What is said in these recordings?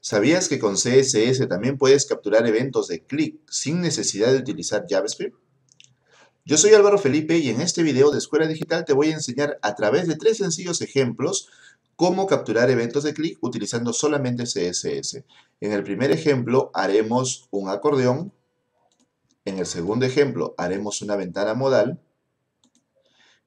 ¿Sabías que con CSS también puedes capturar eventos de clic sin necesidad de utilizar JavaScript? Yo soy Álvaro Felipe y en este video de Escuela Digital te voy a enseñar a través de tres sencillos ejemplos cómo capturar eventos de clic utilizando solamente CSS. En el primer ejemplo haremos un acordeón, en el segundo ejemplo haremos una ventana modal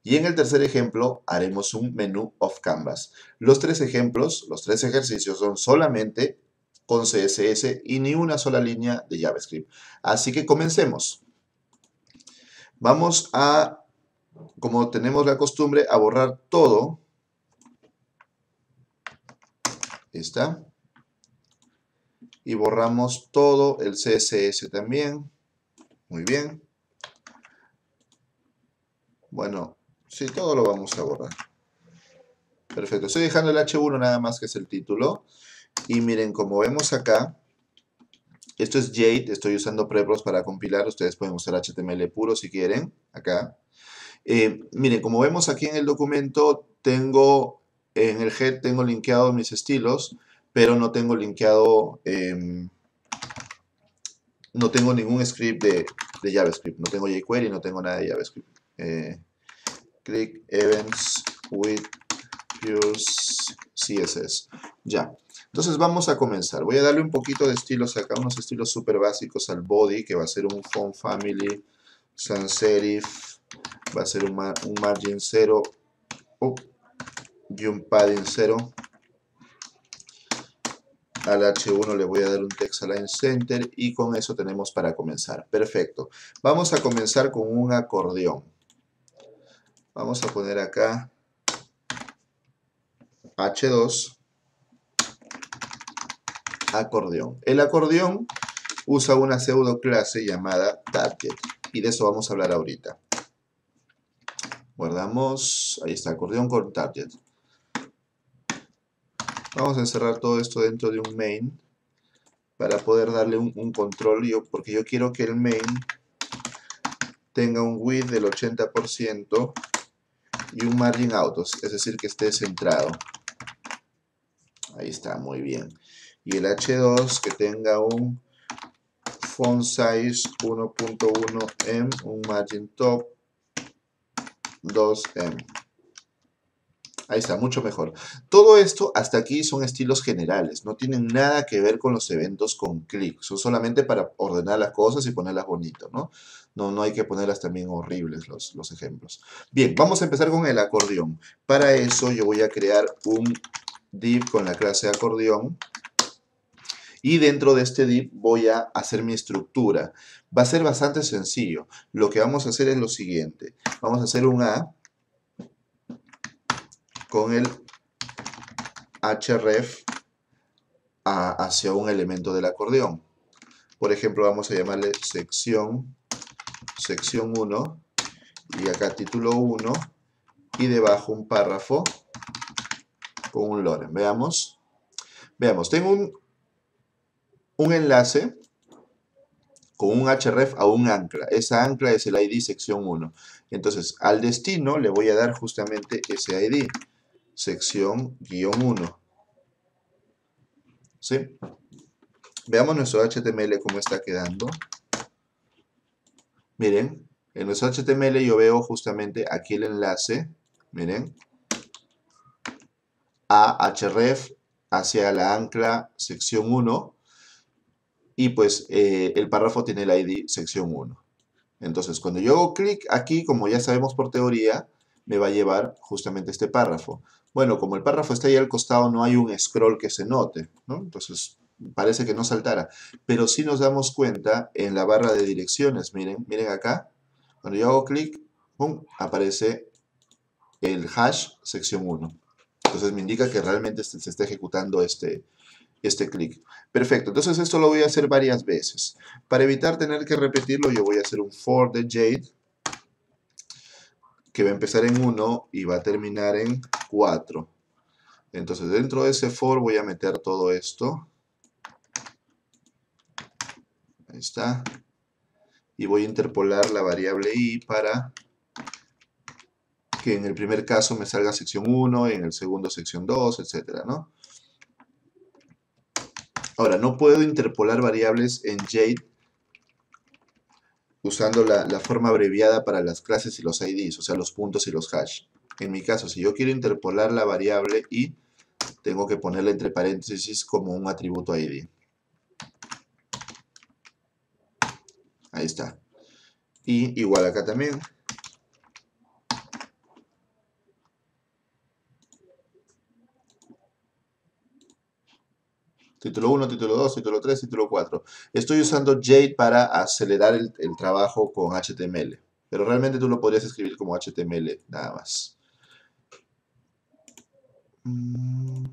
y en el tercer ejemplo haremos un menú of canvas. Los tres ejemplos, los tres ejercicios son solamente con CSS y ni una sola línea de JavaScript. Así que comencemos. Vamos a, como tenemos la costumbre, a borrar todo. está. Y borramos todo el CSS también. Muy bien. Bueno, sí, todo lo vamos a borrar. Perfecto. Estoy dejando el H1 nada más que es el título. Y miren, como vemos acá, esto es Jade, estoy usando Prepros para compilar, ustedes pueden usar HTML puro si quieren, acá. Eh, miren, como vemos aquí en el documento, tengo, en el head tengo linkeado mis estilos, pero no tengo linkeado, em, no tengo ningún script de, JavaScript, no tengo jQuery, no tengo nada de JavaScript. Eh, click events with pure CSS. Ya. Entonces vamos a comenzar. Voy a darle un poquito de estilos acá, unos estilos súper básicos al body, que va a ser un font family, sans serif, va a ser un, margin 0 y un padding 0. Al H1 le voy a dar un text align center y con eso tenemos para comenzar. Perfecto. Vamos a comenzar con un acordeón. Vamos a poner acá H2 acordeón. El acordeón usa una pseudo clase llamada target y de eso vamos a hablar ahorita. Guardamos, ahí está, acordeón con target. Vamos a encerrar todo esto dentro de un main para poder darle un, control, yo, porque yo quiero que el main tenga un width del 80% y un margin autos, es decir, que esté centrado. Ahí está, muy bien y el H2 que tenga un font size 1.1M, un margin top 2M. Ahí está, mucho mejor. Todo esto hasta aquí son estilos generales, no tienen nada que ver con los eventos con clic, son solamente para ordenar las cosas y ponerlas bonito, ¿no? No, no hay que ponerlas también horribles los, los ejemplos. Bien, vamos a empezar con el acordeón. Para eso yo voy a crear un div con la clase acordeón y dentro de este div voy a hacer mi estructura. Va a ser bastante sencillo. Lo que vamos a hacer es lo siguiente. Vamos a hacer un A con el href hacia un elemento del acordeón. Por ejemplo, vamos a llamarle sección, sección 1 y acá título 1 y debajo un párrafo con un loren. Veamos. Veamos, tengo un, un enlace con un href a un ancla. Esa ancla es el ID sección 1. Entonces, al destino le voy a dar justamente ese ID, sección guion 1. ¿Sí? Veamos nuestro HTML cómo está quedando. Miren, en nuestro HTML yo veo justamente aquí el enlace, miren, a href hacia la ancla sección 1 y pues eh, el párrafo tiene el ID sección 1. Entonces, cuando yo hago clic aquí, como ya sabemos por teoría, me va a llevar justamente este párrafo. Bueno, como el párrafo está ahí al costado, no hay un scroll que se note, ¿no? Entonces, parece que no saltara. Pero sí nos damos cuenta en la barra de direcciones, miren, miren acá, cuando yo hago clic, aparece el hash sección 1. Entonces me indica que realmente se está ejecutando este, este clic. Perfecto, entonces esto lo voy a hacer varias veces. Para evitar tener que repetirlo, yo voy a hacer un for de Jade, que va a empezar en 1 y va a terminar en 4. Entonces dentro de ese for voy a meter todo esto. Ahí está. Y voy a interpolar la variable i para que en el primer caso me salga sección 1, en el segundo sección 2, etcétera, ¿no? Ahora, no puedo interpolar variables en Jade usando la, la, forma abreviada para las clases y los IDs, o sea, los puntos y los hash. En mi caso, si yo quiero interpolar la variable y tengo que ponerla entre paréntesis como un atributo ID. Ahí está. Y igual acá también. Título 1, título 2, título 3, título 4. Estoy usando Jade para acelerar el, el, trabajo con HTML. Pero realmente tú lo podrías escribir como HTML nada más. Mm.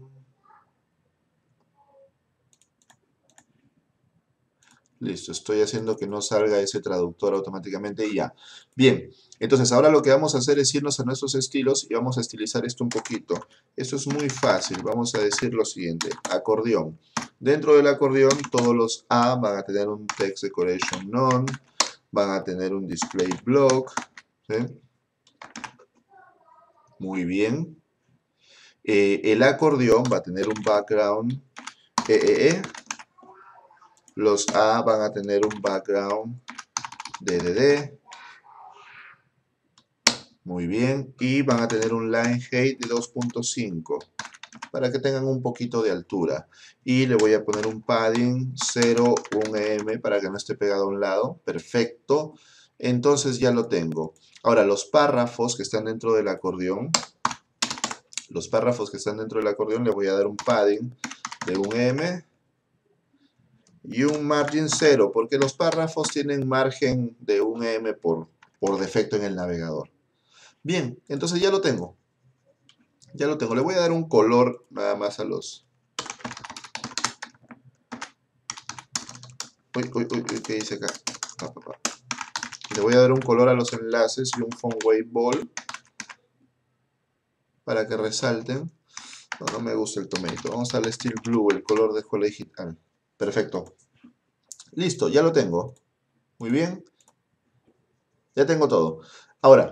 Listo, estoy haciendo que no salga ese traductor automáticamente y ya. Bien, entonces ahora lo que vamos a hacer es irnos a nuestros estilos y vamos a estilizar esto un poquito. Esto es muy fácil, vamos a decir lo siguiente, acordeón. Dentro del acordeón todos los A van a tener un text decoration none, van a tener un display block. Muy bien. Eh, el acordeón va a tener un background EEE. E. Los A van a tener un background DDD. Muy bien. Y van a tener un line height de 2.5 para que tengan un poquito de altura. Y le voy a poner un padding 0, 1M para que no esté pegado a un lado. Perfecto. Entonces ya lo tengo. Ahora, los párrafos que están dentro del acordeón, los párrafos que están dentro del acordeón le voy a dar un padding de 1M y un margin 0, porque los párrafos tienen margen de 1M por, por defecto en el navegador. Bien, entonces ya lo tengo. Ya lo tengo. Le voy a dar un color nada más a los... Uy, uy, uy, ¿qué dice acá? Le voy a dar un color a los enlaces y un font weight ball para que resalten. No, no me gusta el tomato. Vamos al steel blue, el color de digital. Perfecto. Listo, ya lo tengo. Muy bien. Ya tengo todo. Ahora,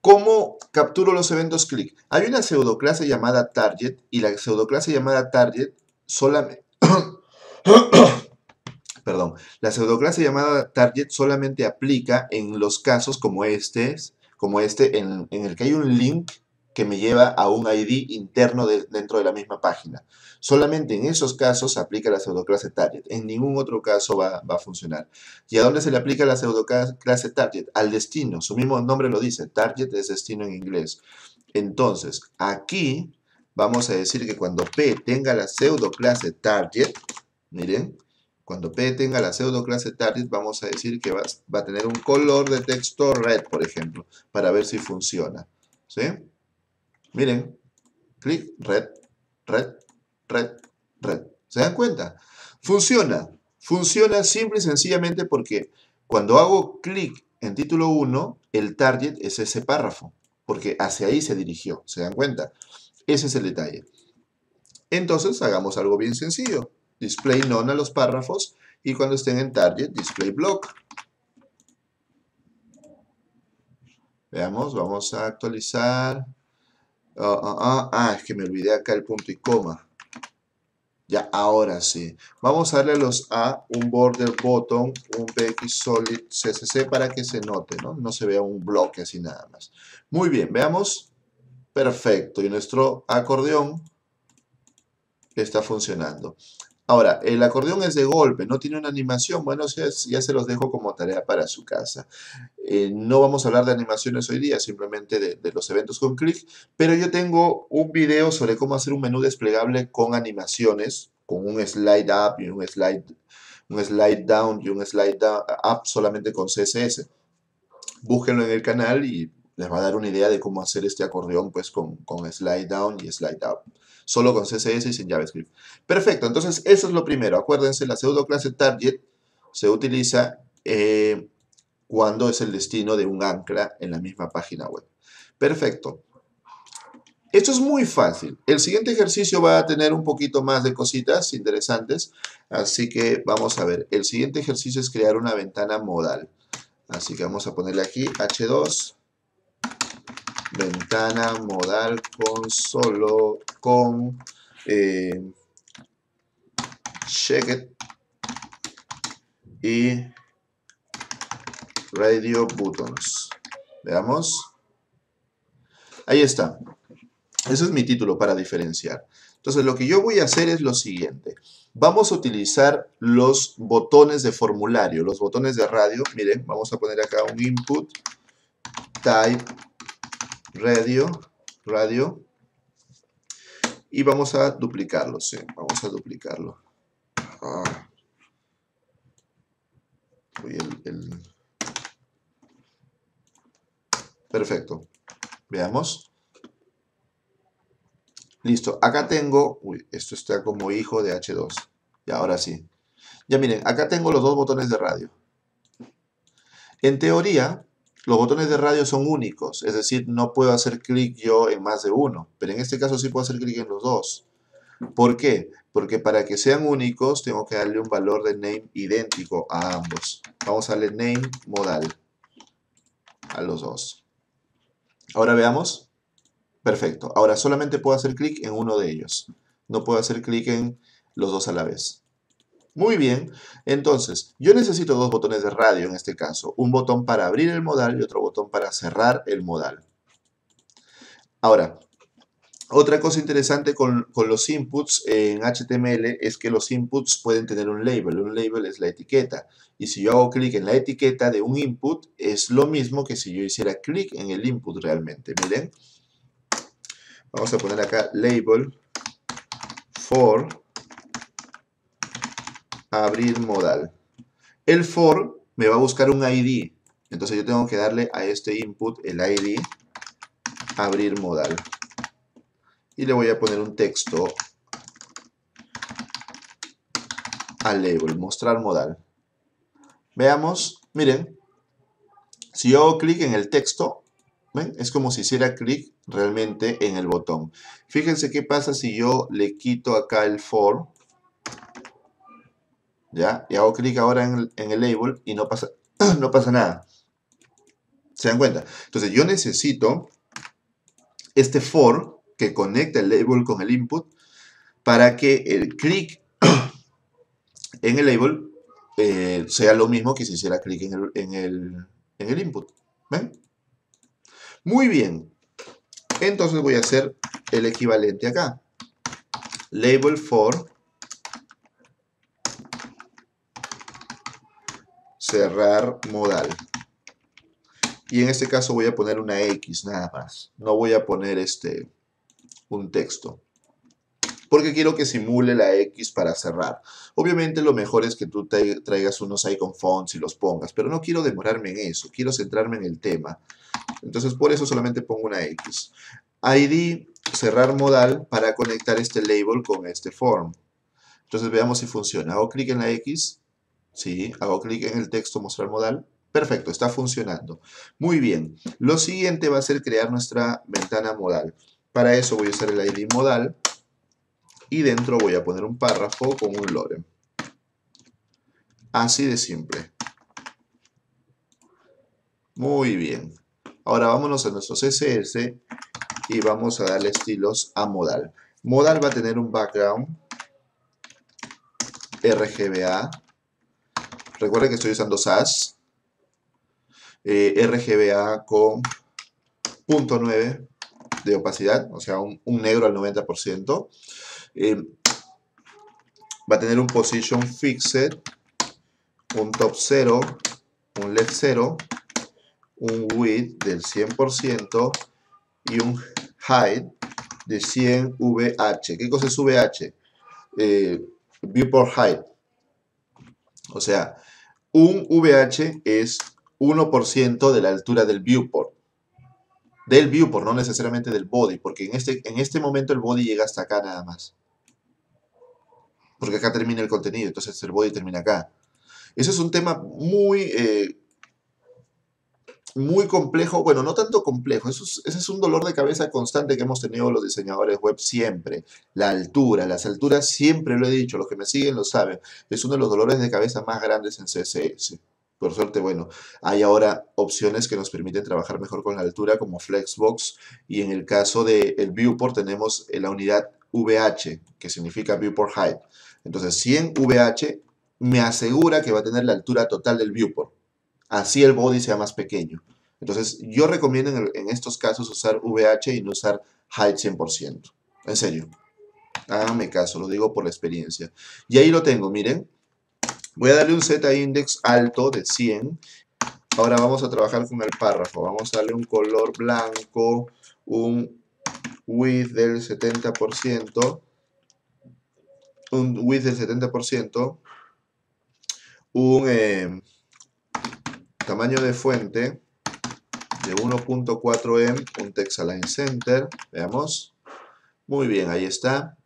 ¿cómo capturo los eventos click? Hay una pseudoclase llamada target y la pseudoclase llamada target solamente... Perdón, la pseudoclase llamada target solamente aplica en los casos como este, como este en, en el que hay un link que me lleva a un ID interno dentro de la misma página. Solamente en esos casos se aplica la pseudoclase target. En ningún otro caso va, a funcionar. ¿Y a dónde se le aplica la pseudoclase target? Al destino. Su mismo nombre lo dice. Target es destino en inglés. Entonces, aquí vamos a decir que cuando P tenga la pseudoclase target, miren, cuando P tenga la pseudoclase target, vamos a decir que va, va a tener un color de texto red, por ejemplo, para ver si funciona. ¿Sí? Miren, clic, red, red, red, red. ¿Se dan cuenta? Funciona. Funciona simple y sencillamente porque cuando hago clic en título 1, el target es ese párrafo, porque hacia ahí se dirigió. ¿Se dan cuenta? Ese es el detalle. Entonces, hagamos algo bien sencillo. Display none a los párrafos y cuando estén en target, display block. Veamos, vamos a actualizar. Ah, ah, ah, ah, es que me olvidé acá el punto y coma. Ya, ahora sí. Vamos a darle a los A un border button, un BX Solid CSC para que se note, ¿no? No se vea un bloque así nada más. Muy bien, veamos. Perfecto. Y nuestro acordeón está funcionando. Ahora, el acordeón es de golpe, no tiene una animación. Bueno, ya, se los dejo como tarea para su casa. Eh, no vamos a hablar de animaciones hoy día, simplemente de, los eventos con clic. Pero yo tengo un video sobre cómo hacer un menú desplegable con animaciones, con un slide up y un slide, un slide down y un slide up solamente con CSS. Búsquenlo en el canal y les va a dar una idea de cómo hacer este acordeón pues, con, con slide down y slide up solo con CSS y sin JavaScript. Perfecto, entonces eso es lo primero. Acuérdense, la pseudo clase target se utiliza eh, cuando es el destino de un ancla en la misma página web. Perfecto. Esto es muy fácil. El siguiente ejercicio va a tener un poquito más de cositas interesantes, así que vamos a ver. El siguiente ejercicio es crear una ventana modal. Así que vamos a ponerle aquí H2 ventana modal con solo con eh, check it y radio buttons. Veamos. Ahí está. Ese es mi título para diferenciar. Entonces lo que yo voy a hacer es lo siguiente. Vamos a utilizar los botones de formulario, los botones de radio. Miren, vamos a poner acá un input, type, radio, radio. Y vamos a duplicarlo, sí, vamos a duplicarlo. Ah. Perfecto. Veamos. Listo. Acá tengo... Uy, esto está como hijo de H2. Y ahora sí. Ya miren, acá tengo los dos botones de radio. En teoría, los botones de radio son únicos. Es decir, no puedo hacer clic yo en más de uno. Pero en este caso sí puedo hacer clic en los dos. ¿Por qué? Porque para que sean únicos tengo que darle un valor de name idéntico a ambos. Vamos a darle name modal a los dos. Ahora veamos. Perfecto. Ahora solamente puedo hacer clic en uno de ellos. No puedo hacer clic en los dos a la vez. Muy bien. Entonces, yo necesito dos botones de radio en este caso. Un botón para abrir el modal y otro botón para cerrar el modal. Ahora, otra cosa interesante con, los inputs en HTML es que los inputs pueden tener un label. Un label es la etiqueta. Y si yo hago clic en la etiqueta de un input, es lo mismo que si yo hiciera clic en el input realmente. Miren. Vamos a poner acá label for abrir modal. El for me va a buscar un ID. Entonces yo tengo que darle a este input el ID abrir modal y le voy a poner un texto al label, mostrar modal. Veamos, miren, si yo hago clic en el texto, ¿ven? Es como si hiciera clic realmente en el botón. Fíjense qué pasa si yo le quito acá el for, Y hago clic ahora en el, en el label y no pasa, no pasa nada. ¿Se dan cuenta? Entonces yo necesito este for que conecta el label con el input para que el clic en el label eh, sea lo mismo que si hiciera clic en el, en, el, en el input. ¿Ven? Muy bien. Entonces voy a hacer el equivalente acá. Label for cerrar modal. Y en este caso voy a poner una X nada más. No voy a poner este un texto. Porque quiero que simule la X para cerrar. Obviamente lo mejor es que tú traigas unos icon fonts y los pongas, pero no quiero demorarme en eso, quiero centrarme en el tema. Entonces por eso solamente pongo una X. ID, cerrar modal para conectar este label con este form. Entonces veamos si funciona. Hago clic en la X, sí, hago clic en el texto mostrar modal, Perfecto, está funcionando. Muy bien. Lo siguiente va a ser crear nuestra ventana modal. Para eso voy a usar el ID modal y dentro voy a poner un párrafo con un lorem. Así de simple. Muy bien. Ahora vámonos a nuestro CSS y vamos a darle estilos a modal. Modal va a tener un background RGBA. Recuerden que estoy usando SAS. Eh, RGBA con punto .9 de opacidad, o sea, un, negro al 90%. Eh, va a tener un position fixed, un top 0, un left 0, un width del 100% y un height de 100 VH. ¿Qué cosa es VH? Eh, viewport height. O sea, un VH es 1% de la altura del viewport del viewport, no necesariamente del body, porque en este, en este momento el body llega hasta acá nada más. Porque acá termina el contenido, entonces el body termina acá. Ese es un tema muy, eh, muy complejo, bueno, no tanto complejo, eso ese es un dolor de cabeza constante que hemos tenido los diseñadores web siempre. La altura, las alturas siempre lo he dicho, los que me siguen lo saben, es uno de los dolores de cabeza más grandes en CSS. Por suerte, bueno, hay ahora opciones que nos permiten trabajar mejor con la altura como Flexbox y en el caso del viewport tenemos la unidad VH, que significa viewport height. Entonces 100 VH me asegura que va a tener la altura total del viewport. Así el body sea más pequeño. Entonces yo recomiendo en, estos casos usar VH y no usar height 100%. En serio. Háganme caso, lo digo por la experiencia. Y ahí lo tengo, miren. Voy a darle un Z index alto de 100. Ahora vamos a trabajar con el párrafo. Vamos a darle un color blanco, un width del 70%, un width del 70%, un eh, tamaño de fuente de 1.4M, un text align center, veamos, muy bien, ahí está.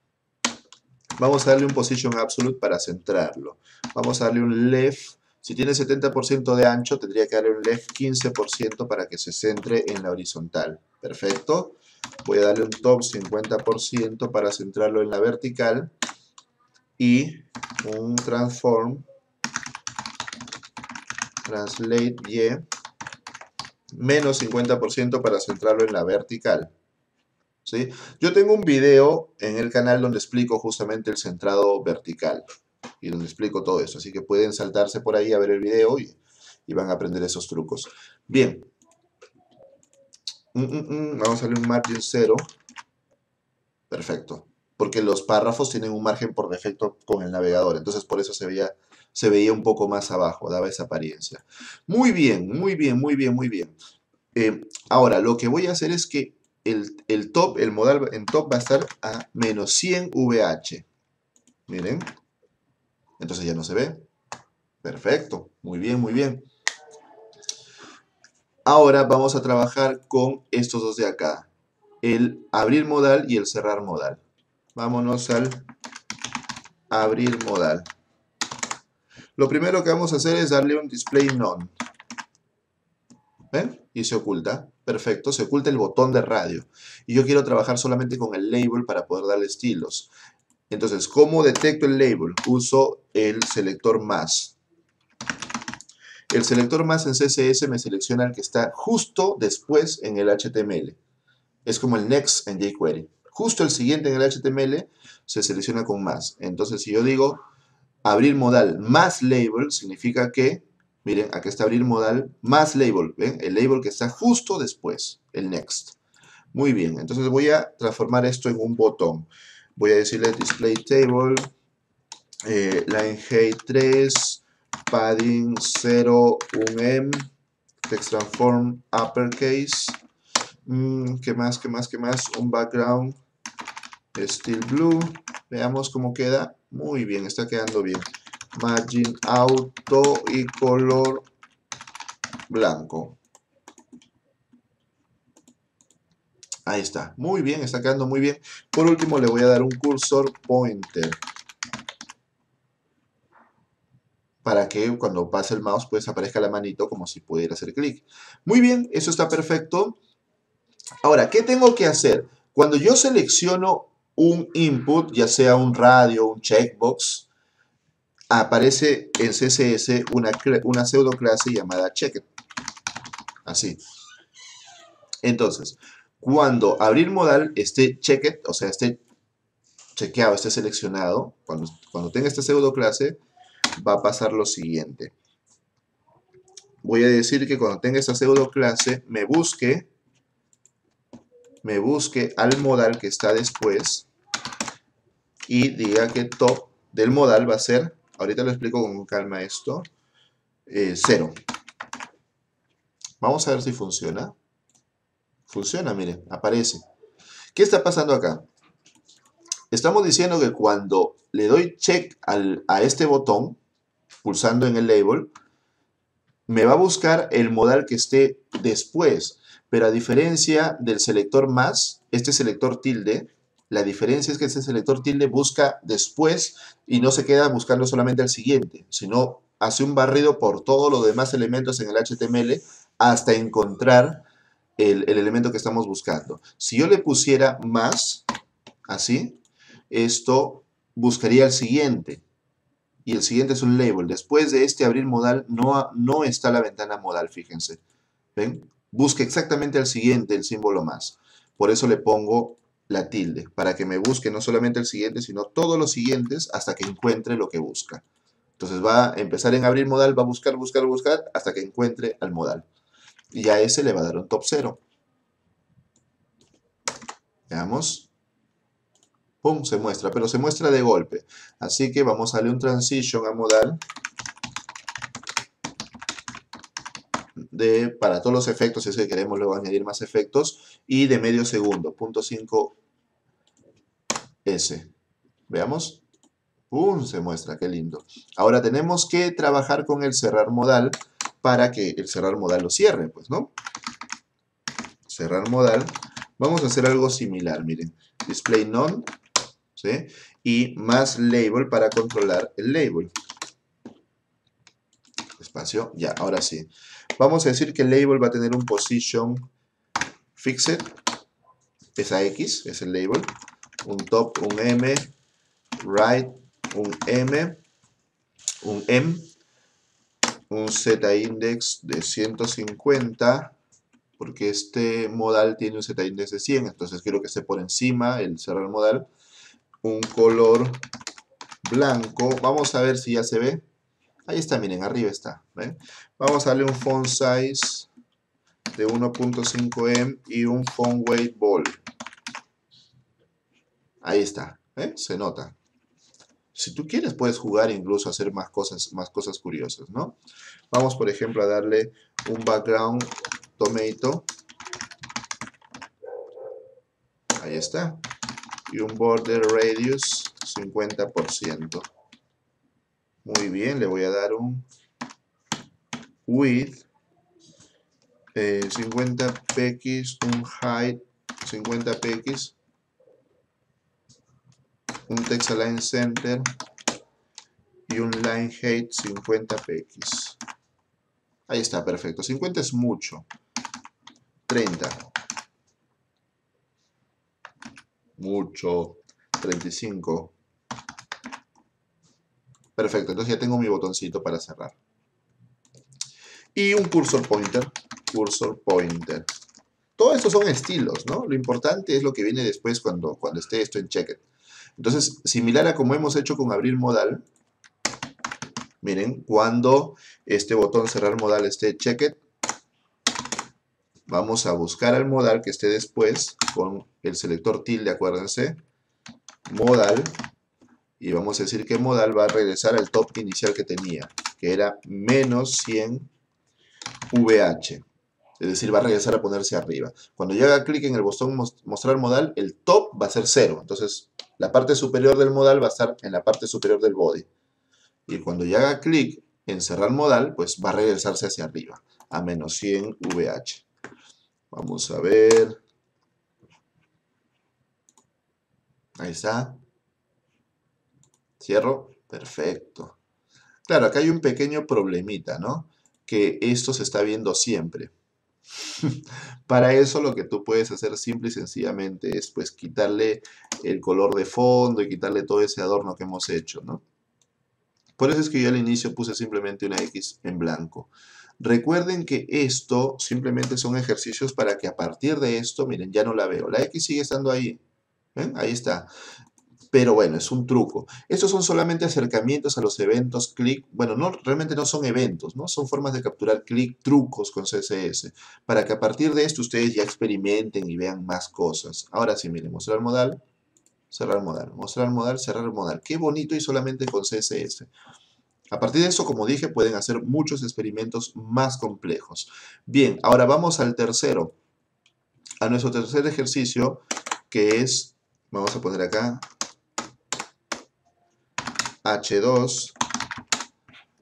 Vamos a darle un position absolute para centrarlo. Vamos a darle un left, si tiene 70% de ancho, tendría que darle un left 15% para que se centre en la horizontal. Perfecto. Voy a darle un top 50% para centrarlo en la vertical. Y un transform translate y menos 50% para centrarlo en la vertical. ¿Sí? Yo tengo un video en el canal donde explico justamente el centrado vertical y donde explico todo eso. Así que pueden saltarse por ahí a ver el video y, van a aprender esos trucos. Bien. Mm, mm, mm. Vamos a darle un margin 0. Perfecto. Porque los párrafos tienen un margen por defecto con el navegador. Entonces por eso se veía se veía un poco más abajo, daba esa apariencia. Muy bien, muy bien, muy bien, muy bien. Eh, ahora, lo que voy a hacer es que el, top, el modal en top va a estar a menos 100 VH. Miren. Entonces ya no se ve. Perfecto. Muy bien, muy bien. Ahora vamos a trabajar con estos dos de acá. El abrir modal y el cerrar modal. Vámonos al abrir modal. Lo primero que vamos a hacer es darle un display none. ¿Ven? Y se oculta. Perfecto, se oculta el botón de radio. Y yo quiero trabajar solamente con el label para poder darle estilos. Entonces, ¿cómo detecto el label? Uso el selector más. El selector más en CSS me selecciona el que está justo después en el HTML. Es como el next en jQuery. Justo el siguiente en el HTML se selecciona con más. Entonces, si yo digo abrir modal más label significa que, miren, aquí está abrir modal más label, ¿ven? El label que está justo después, el next. Muy bien, entonces voy a transformar esto en un botón. Voy a decirle display table, eh, line height 3, padding 0, 1M, text transform uppercase, mm, ¿qué más, qué más, qué más? Un background steel blue, veamos cómo queda, muy bien, está quedando bien. Margin auto y color blanco. Ahí está. Muy bien, está quedando muy bien. Por último, le voy a dar un cursor pointer. Para que cuando pase el mouse, pues aparezca la manito como si pudiera hacer clic. Muy bien, eso está perfecto. Ahora, ¿qué tengo que hacer? Cuando yo selecciono un input, ya sea un radio, un checkbox, aparece en CSS una, pseudo clase llamada checked. Así. Entonces, cuando abrir modal esté checked, o sea, esté chequeado, esté seleccionado, cuando, cuando tenga esta pseudo clase, va a pasar lo siguiente. Voy a decir que cuando tenga esta pseudo clase, me busque me busque al modal que está después y diga que top del modal va a ser, ahorita lo explico con calma esto, 0. Eh, Vamos a ver si funciona. Funciona, miren, aparece. ¿Qué está pasando acá? Estamos diciendo que cuando le doy check a este botón, pulsando en el label, me va a buscar el modal que esté después. Pero a diferencia del selector más, este selector tilde, la diferencia es que este selector tilde busca después y no se queda buscando solamente el siguiente, sino hace un barrido por todos los demás elementos en el HTML hasta encontrar el, el elemento que estamos buscando. Si yo le pusiera más, así, esto buscaría el siguiente. Y el siguiente es un label. Después de este abrir modal, no, no está la ventana modal, fíjense. ¿Ven? Busque exactamente el siguiente, el símbolo más. Por eso le pongo la tilde, para que me busque no solamente el siguiente, sino todos los siguientes hasta que encuentre lo que busca. Entonces va a empezar en abrir modal, va a buscar, buscar, buscar, hasta que encuentre al modal. Y a ese le va a dar un top 0. Veamos. ¡Pum! Se muestra, pero se muestra de golpe. Así que vamos a darle un transition a modal. De, para todos los efectos, si es que queremos luego añadir más efectos, y de medio segundo, punto 5 S. Veamos. ¡Pum! Se muestra, qué lindo. Ahora tenemos que trabajar con el cerrar modal para que el cerrar modal lo cierre, pues, ¿no? Cerrar modal. Vamos a hacer algo similar, miren. Display none, ¿sí? Y más label para controlar el label. Espacio, ya, ahora sí. Vamos a decir que el label va a tener un position fixed. Esa X es el label. Un top, un M, right, un M, un M, un Z-index de 150, porque este modal tiene un Z-index de 100, entonces quiero que esté por encima el cerrar modal. Un color blanco, vamos a ver si ya se ve. Ahí está, miren, arriba está. Vamos a darle un font size de 1.5M y un font weight ball. Ahí está, se nota. Si tú quieres, puedes jugar incluso hacer más cosas, más cosas curiosas, ¿no? Vamos, por ejemplo, a darle un background tomato. Ahí está. Y un border radius 50%. Muy bien, le voy a dar un width 50 eh, un height 50 px un text align center y un line height 50 px. Ahí está, perfecto. 50 es mucho. 30. Mucho. 35. Perfecto, entonces ya tengo mi botoncito para cerrar. Y un cursor pointer. Cursor pointer. Todo esto son estilos, ¿no? Lo importante es lo que viene después cuando, cuando esté esto en checked. Entonces, similar a como hemos hecho con abrir modal, miren, cuando este botón cerrar modal esté checked, vamos a buscar al modal que esté después con el selector tilde, acuérdense, modal, y vamos a decir que modal va a regresar al top inicial que tenía, que era menos 100 VH. Es decir, va a regresar a ponerse arriba. Cuando yo haga clic en el botón mostrar modal, el top va a ser 0. Entonces, la parte superior del modal va a estar en la parte superior del body. Y cuando yo haga clic en cerrar modal, pues va a regresarse hacia arriba, a menos 100 VH. Vamos a ver. Ahí está. Cierro. Perfecto. Claro, acá hay un pequeño problemita, ¿no? Que esto se está viendo siempre. Para eso lo que tú puedes hacer simple y sencillamente es pues quitarle el color de fondo y quitarle todo ese adorno que hemos hecho, ¿no? Por eso es que yo al inicio puse simplemente una X en blanco. Recuerden que esto simplemente son ejercicios para que a partir de esto, miren, ya no la veo. La X sigue estando ahí. ¿Ven? Ahí está. Pero bueno, es un truco. Estos son solamente acercamientos a los eventos clic. Bueno, no, realmente no son eventos, ¿no? Son formas de capturar clic, trucos con CSS. Para que a partir de esto ustedes ya experimenten y vean más cosas. Ahora sí, miren, mostrar modal, cerrar modal, mostrar modal, cerrar modal. Qué bonito y solamente con CSS. A partir de eso, como dije, pueden hacer muchos experimentos más complejos. Bien, ahora vamos al tercero. A nuestro tercer ejercicio, que es, vamos a poner acá, H2,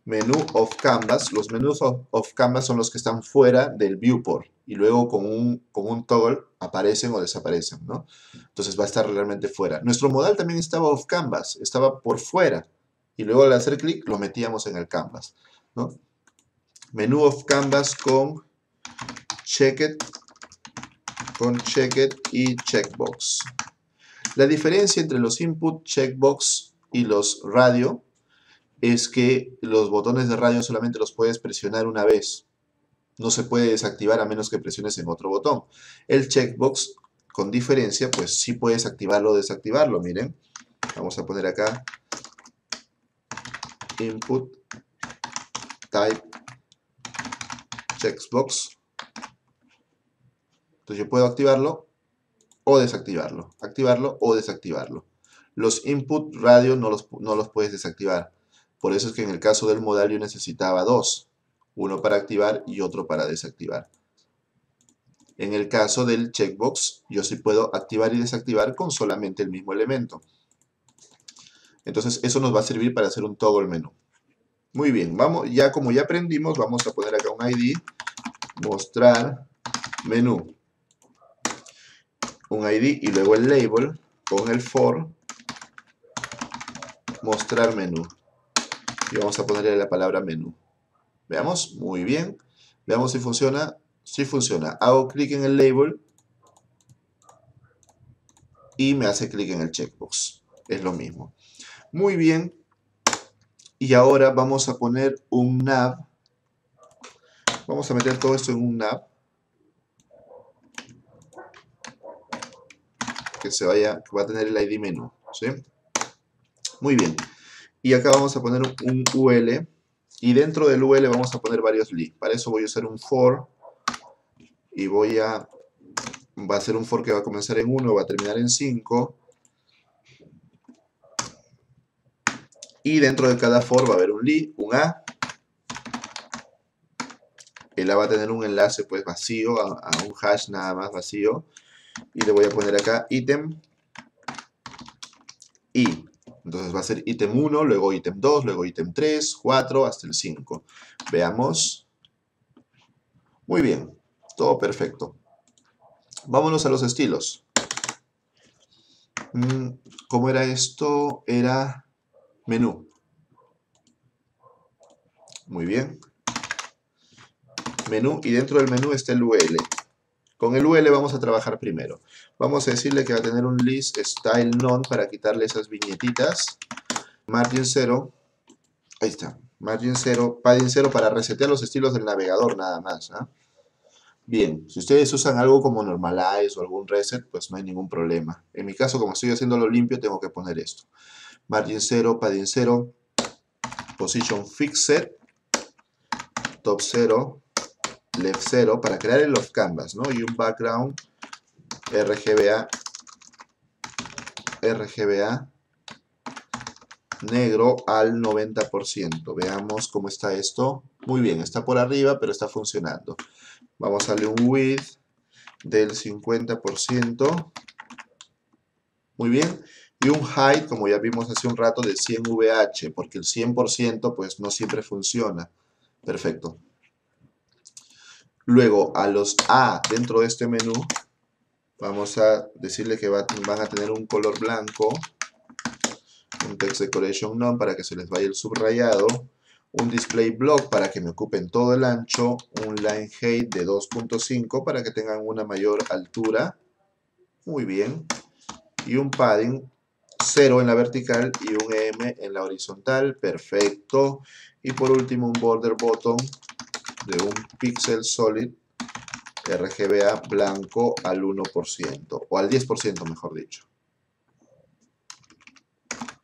menú of canvas. Los menús of, canvas son los que están fuera del viewport y luego con un, con un toggle aparecen o desaparecen, ¿no? Entonces va a estar realmente fuera. Nuestro modal también estaba off canvas, estaba por fuera y luego al hacer clic lo metíamos en el canvas, ¿no? Menú of canvas con checked, con checked y checkbox. La diferencia entre los input checkbox y los radio es que los botones de radio solamente los puedes presionar una vez. No se puede desactivar a menos que presiones en otro botón. El checkbox con diferencia, pues sí puedes activarlo o desactivarlo, miren. Vamos a poner acá input type checkbox. Entonces yo puedo activarlo o desactivarlo, activarlo o desactivarlo. Los input radio no los, no los puedes desactivar. Por eso es que en el caso del modal yo necesitaba dos. Uno para activar y otro para desactivar. En el caso del checkbox, yo sí puedo activar y desactivar con solamente el mismo elemento. Entonces, eso nos va a servir para hacer un toggle menú. Muy bien, vamos, ya como ya aprendimos, vamos a poner acá un ID, mostrar menú. Un ID y luego el label con el for, mostrar menú. Y vamos a ponerle la palabra menú. Veamos, muy bien. Veamos si funciona. Si funciona. Hago clic en el label y me hace clic en el checkbox. Es lo mismo. Muy bien. Y ahora vamos a poner un nav. Vamos a meter todo esto en un nav. Que se vaya, que va a tener el ID menú. ¿sí? Muy bien. Y acá vamos a poner un UL. Y dentro del UL vamos a poner varios li. Para eso voy a usar un for. Y voy a... Va a ser un for que va a comenzar en 1, va a terminar en 5. Y dentro de cada for va a haber un li, un a. El a va a tener un enlace pues vacío, a, un hash nada más vacío. Y le voy a poner acá ítem y entonces va a ser ítem 1, luego ítem 2, luego ítem 3, 4, hasta el 5. Veamos. Muy bien, todo perfecto. Vámonos a los estilos. Mm, ¿Cómo era esto? Era menú. Muy bien. Menú y dentro del menú está el UL. Con el UL vamos a trabajar primero. Vamos a decirle que va a tener un list style none para quitarle esas viñetitas. Margin 0. Ahí está. Margin 0. Padding 0 para resetear los estilos del navegador nada más. ¿ah? Bien, si ustedes usan algo como Normalize o algún reset, pues no hay ningún problema. En mi caso, como estoy haciéndolo limpio, tengo que poner esto. Margin 0, padding 0, position fixed, top 0, left 0 para crear el off canvas, ¿no? Y un background RGBA RGBA negro al 90%. Veamos cómo está esto. Muy bien, está por arriba, pero está funcionando. Vamos a darle un width del 50%. Muy bien. Y un height, como ya vimos hace un rato, de 100 VH, porque el 100% pues no siempre funciona. Perfecto. Luego, a los A dentro de este menú, vamos a decirle que van a tener un color blanco, un text decoration none para que se les vaya el subrayado, un display block para que me ocupen todo el ancho, un line height de 2.5 para que tengan una mayor altura, muy bien, y un padding 0 en la vertical y un M en la horizontal, perfecto, y por último un border button de un pixel solid RGBA blanco al 1%, o al 10% mejor dicho.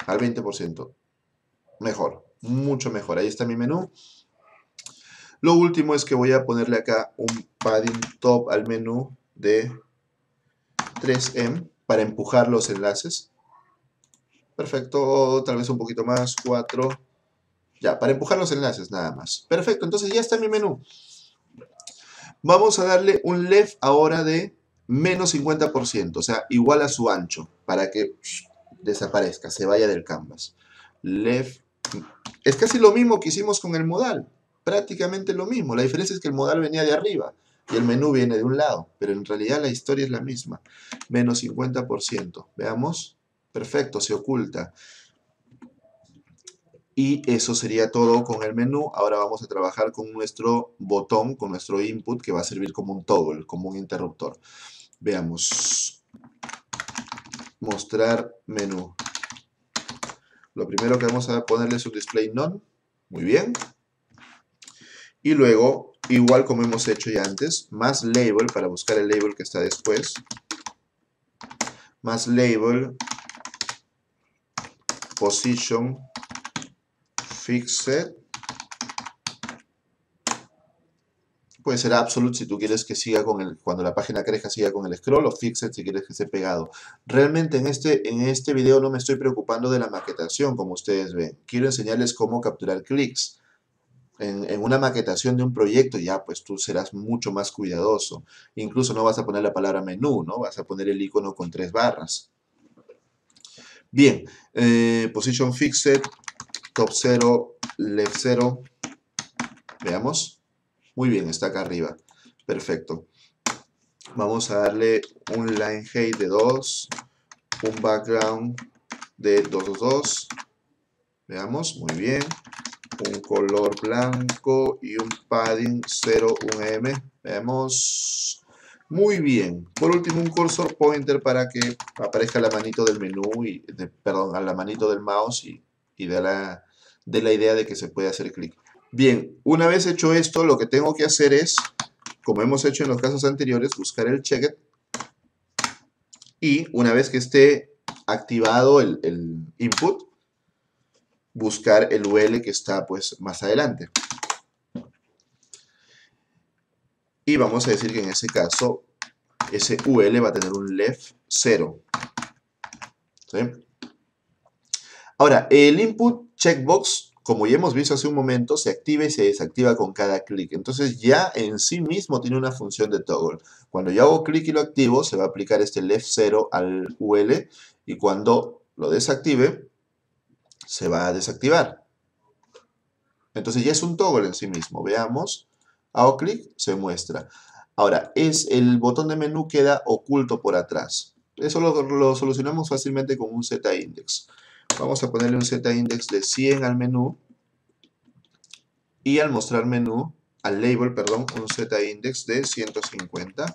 Al 20%. Mejor, mucho mejor. Ahí está mi menú. Lo último es que voy a ponerle acá un padding top al menú de 3M para empujar los enlaces. Perfecto, tal vez un poquito más, 4, ya, para empujar los enlaces nada más. Perfecto, entonces ya está mi menú. Vamos a darle un left ahora de menos 50%, o sea, igual a su ancho, para que desaparezca, se vaya del canvas. Left, es casi lo mismo que hicimos con el modal, prácticamente lo mismo. La diferencia es que el modal venía de arriba y el menú viene de un lado, pero en realidad la historia es la misma. Menos 50%, veamos, perfecto, se oculta. Y eso sería todo con el menú. Ahora vamos a trabajar con nuestro botón, con nuestro input, que va a servir como un toggle, como un interruptor. Veamos. Mostrar menú. Lo primero que vamos a ponerle es un display none. Muy bien. Y luego, igual como hemos hecho ya antes, más label para buscar el label que está después. más label position fixed puede ser absolute si tú quieres que siga con el, cuando la página crezca siga con el scroll o fixed si quieres que esté pegado. Realmente en este, en este video no me estoy preocupando de la maquetación como ustedes ven. Quiero enseñarles cómo capturar clics. En, una maquetación de un proyecto ya pues tú serás mucho más cuidadoso. Incluso no vas a poner la palabra menú, ¿no? Vas a poner el icono con tres barras. Bien, eh, position fixed, top 0, left 0. Veamos. Muy bien, está acá arriba. Perfecto. Vamos a darle un line height de 2, un background de 222. Veamos, muy bien. Un color blanco y un padding 01M. Veamos. Muy bien. Por último, un cursor pointer para que aparezca la manito del menú, y perdón, a la manito del mouse y, y de, la, de la idea de que se puede hacer clic. Bien, una vez hecho esto, lo que tengo que hacer es, como hemos hecho en los casos anteriores, buscar el checket y una vez que esté activado el, input, buscar el UL que está pues más adelante. Y vamos a decir que en ese caso, ese UL va a tener un left 0. Ahora, el input checkbox como ya hemos visto hace un momento, se activa y se desactiva con cada clic. Entonces ya en sí mismo tiene una función de toggle. Cuando yo hago clic y lo activo, se va a aplicar este left 0 al UL y cuando lo desactive, se va a desactivar. Entonces ya es un toggle en sí mismo. Veamos. Hago clic, se muestra. Ahora, es el botón de menú queda oculto por atrás. Eso lo, lo solucionamos fácilmente con un z-index. Vamos a ponerle un z-index de 100 al menú. Y al mostrar menú, al label, perdón, un z-index de 150.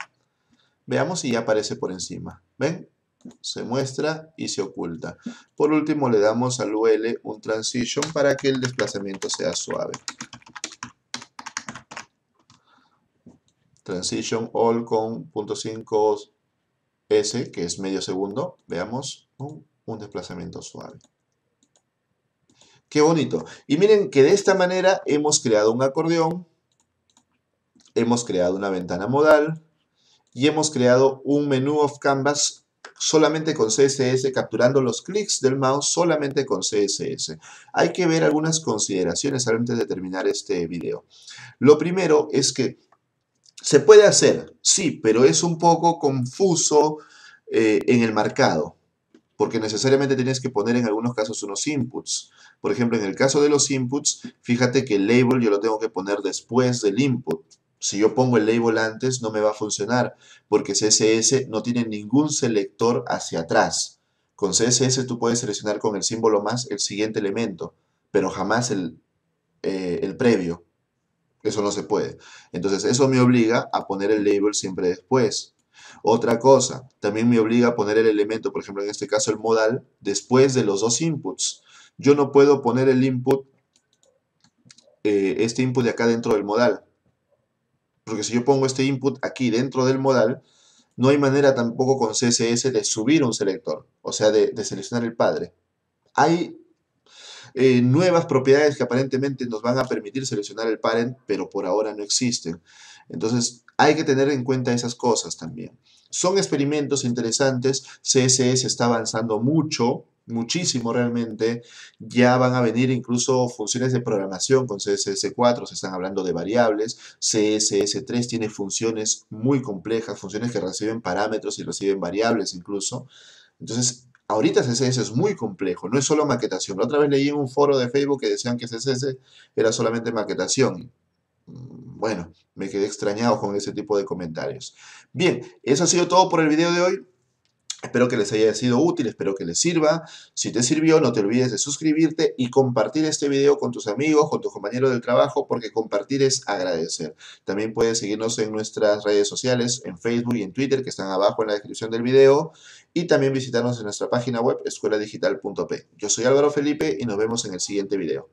Veamos si ya aparece por encima. ¿Ven? Se muestra y se oculta. Por último, le damos al UL un transition para que el desplazamiento sea suave. Transition all con .5 S, que es medio segundo. Veamos un desplazamiento suave. Qué bonito. Y miren que de esta manera hemos creado un acordeón, hemos creado una ventana modal y hemos creado un menú of canvas solamente con CSS, capturando los clics del mouse solamente con CSS. Hay que ver algunas consideraciones antes de terminar este video. Lo primero es que se puede hacer, sí, pero es un poco confuso eh, en el marcado porque necesariamente tienes que poner en algunos casos unos inputs. Por ejemplo, en el caso de los inputs, fíjate que el label yo lo tengo que poner después del input. Si yo pongo el label antes, no me va a funcionar, porque CSS no tiene ningún selector hacia atrás. Con CSS tú puedes seleccionar con el símbolo más el siguiente elemento, pero jamás el, eh, el previo. Eso no se puede. Entonces, eso me obliga a poner el label siempre después. Otra cosa, también me obliga a poner el elemento, por ejemplo en este caso el modal, después de los dos inputs. Yo no puedo poner el input, eh, este input de acá dentro del modal. Porque si yo pongo este input aquí dentro del modal, no hay manera tampoco con CSS de subir un selector, o sea, de, seleccionar el padre. Hay eh, nuevas propiedades que aparentemente nos van a permitir seleccionar el parent, pero por ahora no existen. Entonces, hay que tener en cuenta esas cosas también. Son experimentos interesantes, CSS está avanzando mucho, muchísimo realmente. Ya van a venir incluso funciones de programación con CSS4, se están hablando de variables. CSS3 tiene funciones muy complejas, funciones que reciben parámetros y reciben variables incluso. Entonces, ahorita CSS es muy complejo, no es solo maquetación. La otra vez leí en un foro de Facebook que decían que CSS era solamente maquetación. Mm, bueno, me quedé extrañado con ese tipo de comentarios. Bien, eso ha sido todo por el video de hoy. Espero que les haya sido útil, espero que les sirva. Si te sirvió, no te olvides de suscribirte y compartir este video con tus amigos, con tus compañeros del trabajo, porque compartir es agradecer. También puedes seguirnos en nuestras redes sociales, en Facebook y en Twitter, que están abajo en la descripción del video. Y también visitarnos en nuestra página web, escueladigital.p. Yo soy Álvaro Felipe y nos vemos en el siguiente video.